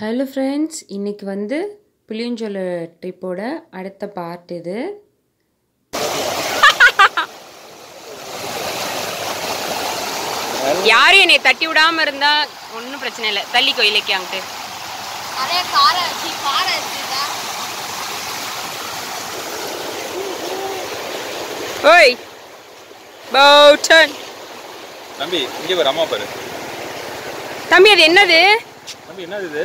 Hello friends இன்றைக்கி வந்து புளியஞ்சோலை ட்ரிப்போட அடுத்த பார்ட் இது. யாரும் என்னை தட்டி விடாம இருந்தா ஒன்றும் பிரச்சனை இல்லை. தள்ளிக்கோ இலக்கிய அங்கிட்டு. ஓய் பௌட்டன் தம்பி இங்கே பாரு அம்மா பாரு. தம்பி அது என்னது? தம்பி என்னது இது?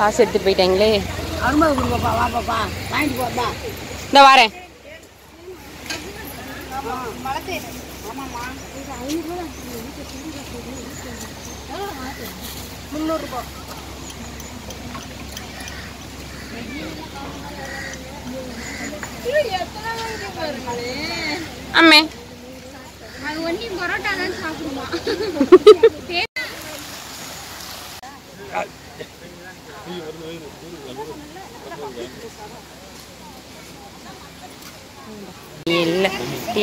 காசு எடுத்து போயிட்டாங்களே. இந்த வரேன். அம்மே. அது ஒன்லி பரோட்டா தான் சாப்பிடுமா?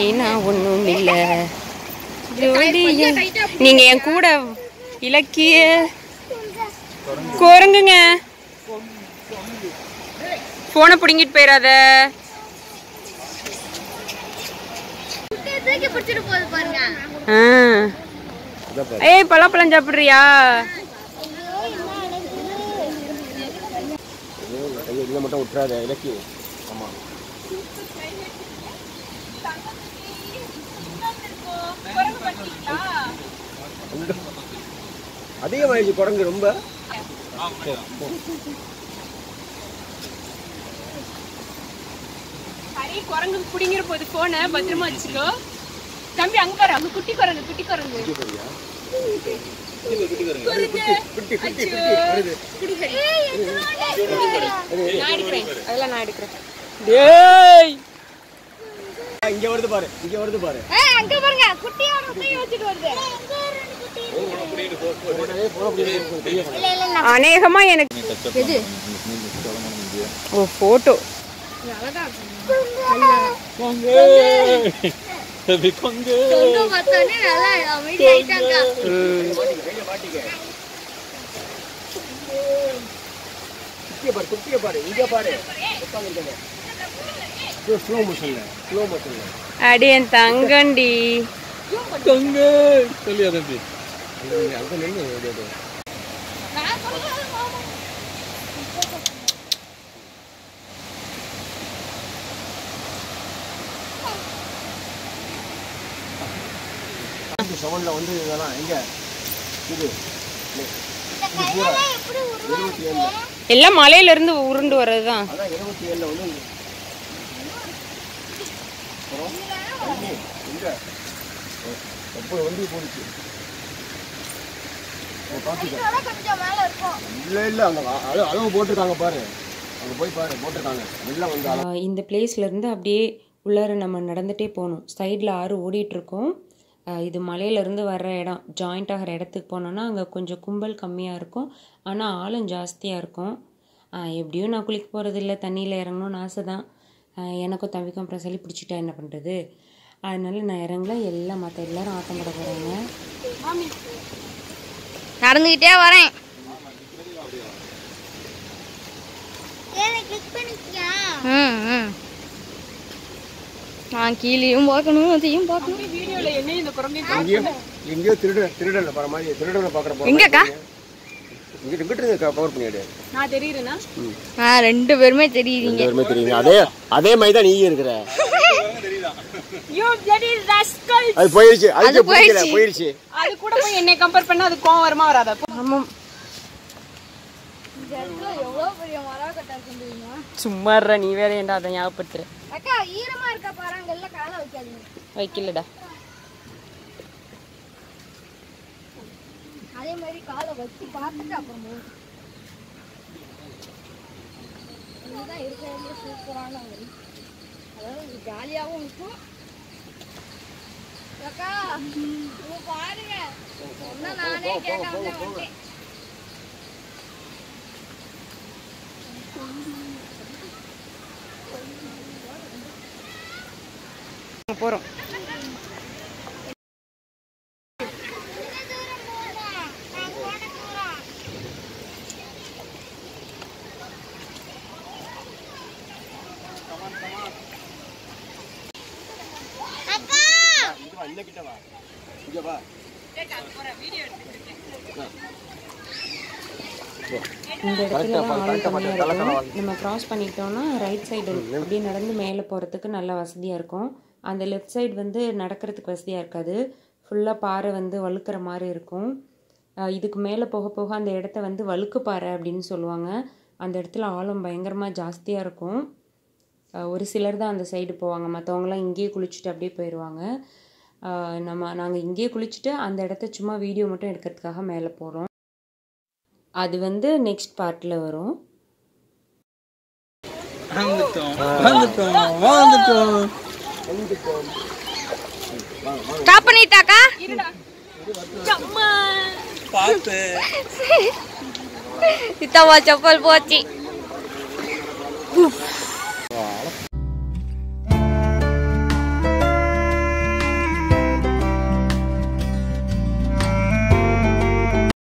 ஏன்னா ஒன்றும் இல்ல நீங்க என் கூட இலக்கிய குரங்குங்க. போனை பிடுங்கிட்டு போயிடாத. ஏய் பலாப்பழம் சாப்பிடுறியா? இதை மட்டும் விட்டுறாத இலக்கி ஆமா. அதிகமாயிடுச்சு குரங்கு ரொம்ப. சரி குரங்கு பிடிங்கிற போது போன பத்திரமா வச்சுக்கோ. தம்பி அங்க பாரு அங்க குட்டி குரங்கு குட்டி குரங்கு. நான் எடுக்கிறேன். அதெல்லாம் நான் எடுக்கிறேன். டேய்! இங்க வருது பாரு இங்க வருது பாரு. அங்க பாருங்க குட்டியோட தூக்கி வச்சுட்டு வருது. அநேகமா எனக்கு ஓ போட்டோ இங்க பாரு. ஸ்லோ மோஷன்ல ஸ்லோ மோஷன்ல அடி என் தங்கண்டி தங்க சொல்லியா தம்பி அங்க நின்று செவன்ல வந்து இதெல்லாம் எங்க இது எல்லாம் மலையில இருந்து உருண்டு வர்றதுதான் அதான் இருபத்தி ஏழுல வந்து அப்புறம் தண்ணி எங்க வண்டி போடுச்சு ஓ, பாத்துக்க இதோட அளவு போட்டிருக்காங்க பாரு போய் பாரு போட்டிருக்காங்க வெளில வந்து இந்த பிளேஸ்லேருந்து அப்படியே உள்ளார நம்ம நடந்துகிட்டே போகணும். சைடில் ஆறு ஓடிட்டுருக்கோம். இது மலையிலேருந்து வர்ற இடம். ஜாயிண்ட் ஆகிற இடத்துக்கு போனோன்னா அங்கே கொஞ்சம் கும்பல் கம்மியாக இருக்கும். ஆனால் ஆளும் ஜாஸ்தியாக இருக்கும். எப்படியும் நான் குளிக்க போகிறது இல்லை தண்ணியில் இறங்கணும்னு ஆசை தான் எனக்கும் தம்பிக்கும் அப்புறம் சளி பிடிச்சிட்டா என்ன பண்ணுறது அதனால நான் இறங்கல. எல்லாம் மற்ற எல்லாரும் ஆட்டம் போட போகிறாங்க நடந்துக்கிட்டே வரேன். நான் கீழேயும் பார்க்கணும் அதையும் பார்க்கணும். வீடியோல என்ன இந்த குரங்கை எங்கேயோ எங்கேயோ திருட திருடல போற மாதிரி திருடனை பாக்குற எங்கக்கா? இங்கிட்ட இங்கிட்ட இருந்து பவர் பண்ணிடு நான் தெரியுறேனா ஆ ரெண்டு பேருமே தெரியுறீங்க. ரெண்டு பேருமே தெரியுங்க அதே அதே மாதிரி தான் நீ இருக்கிற. யூ பிளடி ராஸ்கல் அது போயிருச்சு. அது அது பிடிக்கல போயிருச்சு. போயிருச்சு. அது கூட போய் என்னை கம்பேர் பண்ணா அது கோவம் வருமா வராதா? ஆமாம். சும்மா நீ வேற ஏன்டா அதை ஞாபகப்படுத்துற? அக்கா ஈரமா இருக்க பாறாங்கல்ல காலை வைக்காதீங்க. வைக்கலடா. அதே மாதிரி காலை வச்சு பார்த்துட்டு அப்புறம் போகும் இதுதான் இருக்கிறதுலே சூப்பரான வரி அதாவது ஜாலியாகவும் இருக்கும். அக்கா இங்க பாருங்க. சொன்னா நானே கேட்காம வந்துட்டேன். இங்க வா. இந்த கம்மியாக பாத்து, இருக்கும் நம்ம கிராஸ் பண்ணிட்டோம்னா ரைட் சைடு அப்படியே நடந்து மேலே போகிறதுக்கு நல்லா வசதியாக இருக்கும். அந்த லெஃப்ட் சைடு வந்து நடக்கிறதுக்கு வசதியாக இருக்காது. ஃபுல்லாக பாறை வந்து வழுக்கிற மாதிரி இருக்கும். இதுக்கு மேலே போக போக அந்த இடத்த வந்து வழுக்கு பாறை அப்படின்னு சொல்லுவாங்க. அந்த இடத்துல ஆழம் பயங்கரமாக ஜாஸ்தியாக இருக்கும். ஒரு சிலர் தான் அந்த சைடு போவாங்க. மற்றவங்களாம் இங்கேயே குளிச்சுட்டு அப்படியே போயிடுவாங்க நம்ம நாங்கள் இங்கேயே குளிச்சுட்டு அந்த இடத்த சும்மா வீடியோ மட்டும் எடுக்கிறதுக்காக மேலே போகிறோம் அது வந்து நெக்ஸ்ட் பார்ட்டில் வரும். ஸ்டாப் பண்ணிட்டாக்கா சித்தம்மா செப்பல் போச்சு.